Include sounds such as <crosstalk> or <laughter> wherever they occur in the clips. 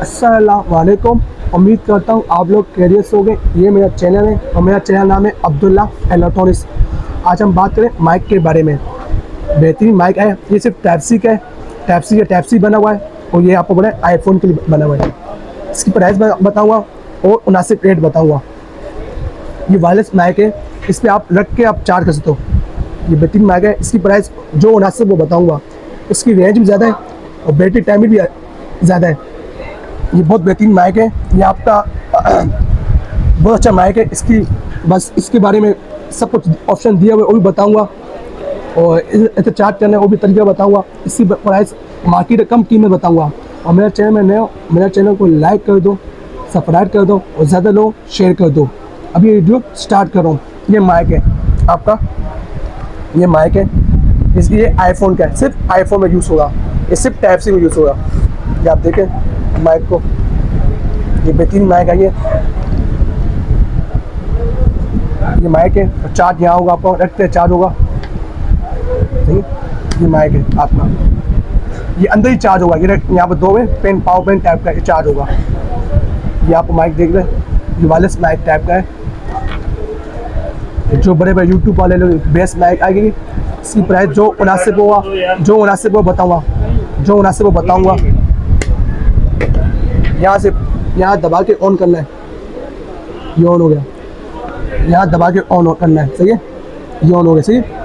असलकुम उम्मीद करता हूँ आप लोग कैरियस हो गए ये मेरा चैनल है और मेरा चैनल नाम है अब्दुल्ला इलेक्ट्रॉनिक्स आज हम बात करें माइक के बारे में। बेहतरीन माइक है। ये सिर्फ़ टैप सी का है। टैप सी का टैप बना हुआ है और ये आपको है आईफोन के लिए बना हुआ है। इसकी प्राइस बताऊँगा और उनासिब रेट बताऊँगा ये वायरलेस माइक है। इस पर आप रख के आप चार्ज कर सकते हो। ये बेहतरीन माइक है। इसकी प्राइस जो मुनासिब वो बताऊँगा उसकी रेंज भी ज़्यादा है और बैटरी टाइम भी ज़्यादा है। ये बहुत बेहतरीन माइक है। ये आपका, <clears throat> बहुत अच्छा माइक है। इसकी, बस इसके बारे में सब कुछ ऑप्शन दिया हुआ वो भी बताऊँगा। और इसे चार्ज करने वो भी तरीका बताऊँगा। इसकी प्राइस मार्केट कम कीमत बताऊँगा। और मेरा चैनल में नया मेरा चैनल को लाइक कर दो सब्सक्राइब कर दो और ज़्यादा लोग शेयर कर दो। अभी वीडियो स्टार्ट कर। ये माइक है। आपका, ये माइक है। इस ये आईफोन का है। सिर्फ़ आईफोन में यूज़ होगा। ये सिर्फ़ टाइप सी में यूज़ होगा। ये आप देखें। माइक को। ये बेहतरीन माइक है, ये। ये माइक है, और चार्ज यहाँ होगा आपको, रखते हैं, चार्ज होगा। सही? ये माइक है, आपका। ये अंदर ही चार्ज होगा, ये यहाँ पर दो में, पेन, पावर पेन टाइप का ये चार्ज होगा। ये आप माइक देख रहे हैं, ये वायरलेस माइक टाइप का है। जो बड़े बड़े यूट्यूब वाले लोग, बेस्ट माइक आएगी। इसकी प्राइस जो मुनासिब होगा जो मुनासिब हो बताऊँगा। जो मुनासिब हो बताऊँगा। यहाँ से, यहाँ दबा के ऑन करना है। ये ऑन हो गया। यहाँ दबा के ऑन करना है, सही है? ये ऑन हो गया, सही है?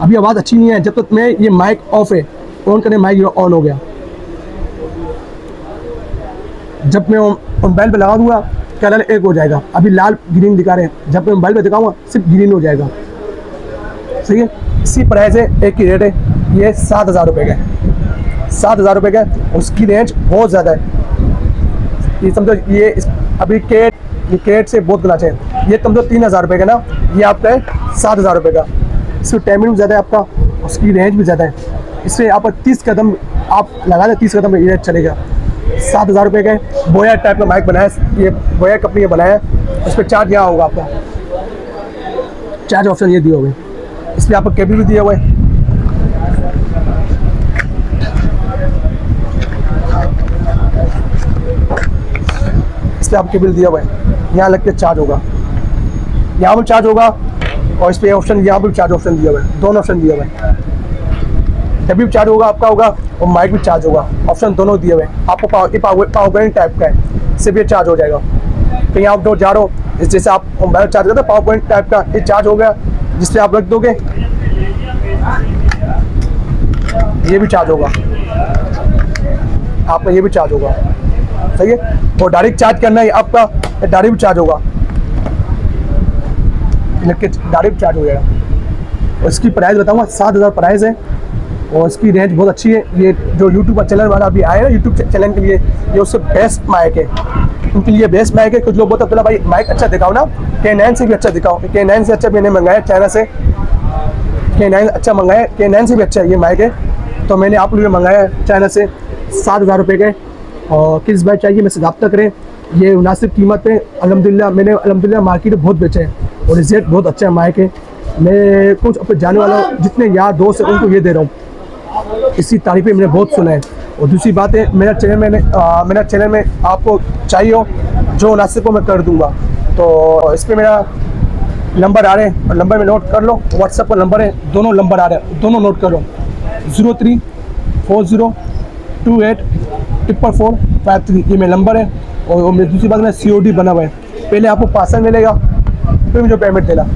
अभी आवाज़ अच्छी नहीं है, जब तक मैं ये माइक ऑफ़ है ऑन करने माइक ऑन हो गया। जब मैं मोबाइल पे लगा दूँगा कलर एक हो जाएगा। अभी लाल ग्रीन दिखा रहे हैं। जब मैं मोबाइल पे दिखाऊँगा, सिर्फ़ ग्रीन हो जाएगा। सही है? इसी प्राइस है एक की रेट है। ये सात हज़ार रुपये का सात हज़ार रुपये का उसकी रेंज बहुत ज़्यादा है। ये समझो, ये अभी केट ये केट से बहुत गलाच है। ये समझो तीन हज़ार रुपये का ना, ये आपका है सात हज़ार रुपये का। इसकी टाइमिंग भी ज़्यादा है आपका, उसकी रेंज भी ज़्यादा है। इससे आप तीस कदम आप लगा दें, तीस कदम ये चलेगा। सात हज़ार रुपये का बोया टाइप का माइक बनाया ये बोया कंपनी का बनाया उस पर चार्ज यहाँ होगा आपका। चार्ज ऑप्शन ये दिए हुए इस पर आपको केबल भी दिया हुआ है। इस पर आप केबल दिया हुआ है। यहाँ लग के चार्ज होगा। यहाँ भी चार्ज होगा और इस पर ऑप्शन यहाँ पर चार्ज ऑप्शन दिया हुआ है। दोनों ऑप्शन दिया हुआ है। जब भी चार्ज होगा, आपका होगा और माइक भी चार्ज होगा। ऑप्शन दोनों दिए हुए हैं। आपको पावर बैंक टाइप का है। इससे भी चार्ज हो जाएगा। कहीं आप दो जा रहे हो। जैसे आप मोबाइल चार्ज करते पावर पॉइंट टाइप का ये चार्ज हो गया, जिस पर आप रख दोगे। ये भी चार्ज होगा। आपका ये भी चार्ज होगा। सही है? और डायरेक्ट चार्ज करना है, आपका डायरेक्ट चार्ज होगा। डायरेक्ट चार्ज हो जाएगा। और इसकी प्राइस बताऊँगा, सात हज़ार प्राइस है। और इसकी रेंज बहुत अच्छी है। ये जो यूट्यूब चैनल वाला अभी आया ना यूट्यूब चैनल के लिए, ये उससे बेस्ट माइक है। उनके लिए बेस्ट माइक है। कुछ लोग बोलते हैं भाई माइक अच्छा दिखाओ ना। के नाइन से भी अच्छा दिखाओ। के नाइन से अच्छा मैंने मंगाया चाइना से। के नाइन अच्छा मंगाया के नाइन से भी अच्छा ये माइक है। तो मैंने आप लोग मंगाया चाइना से। सात हज़ार रुपये के और किस बाइक चाहिए मैं से रब्ता करें ये मुनासिब कीमत पे अलहमदिल्ला मैंने अलहमदिल्ला मार्केट में बहुत बेचे हैं, और रिज़ल्ट बहुत अच्छा माइक है मैं कुछ अपने जाने वाला, जितने यार दोस्त हैं, उनको ये दे रहा हूँ। इसी तारीफें मैंने बहुत सुना है। और दूसरी बात है, मेरा चैनल मैंने मेरा चैनल में आपको चाहिए हो, जो मुनासिब को मैं कर दूँगा। तो इस पर मेरा नंबर आ रहे हैं, और नंबर में नोट कर लो व्हाट्सएप पर नंबर है, दोनों नंबर आ रहे हैं, दोनों नोट कर लो। Zero three four zero two eight triple four five three, ये मेरा नंबर है, और मेरी दूसरी बात में सी ओ डी बना हुआ है। पहले आपको पार्सल मिलेगा, फिर मुझे पेमेंट देना।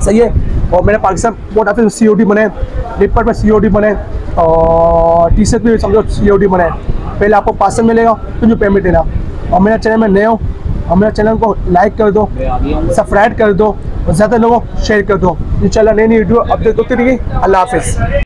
सही है? और मैंने पाकिस्तान पोर्ट ऑफ़िस में सी ओ डी बने फ्लिपकार्ट में सी ओ डी बने और टी शर्ट में समझो सी ओ डी बने पहले आपको पार्सल मिलेगा, फिर मुझे पेमेंट देना। और मेरा चैनल में नए हो, और मेरे चैनल को लाइक कर दो सब्सक्राइब कर दो, और ज़्यादा लोगों शेयर कर दो। इन नई नई वीडियो अपडेट होती रहेगी। अल्लाह हाफिज़।